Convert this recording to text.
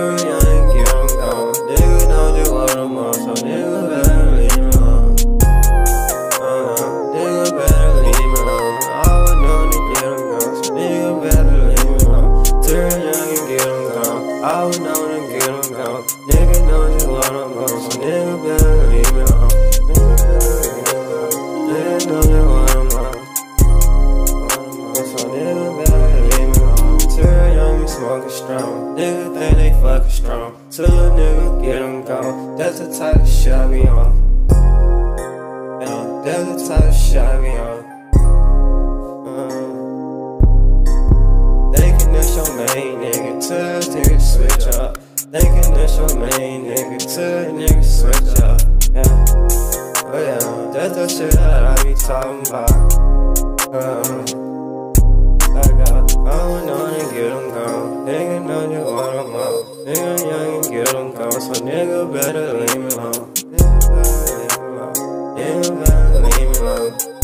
Young, young, young, gone. Nigga don't do what I'm on, so better leave me alone. Uh-huh, better leave me alone. I would know to gone, so nigga better leave me alone. Turn young and get gone. I would know to gone. Nigga don't do what I'm on, so better Nigga think they fucking strong. Till a nigga get them gone. That's the type of shit I be on. Yeah, that's the type of shit I be on. your main nigga to this nigga switch up. Thinking that's your main nigga to the nigga switch up. Oh yeah, that's the shit I be talking about. Um, I got, I don't know Nigga better leave me alone. Nigga better leave me alone.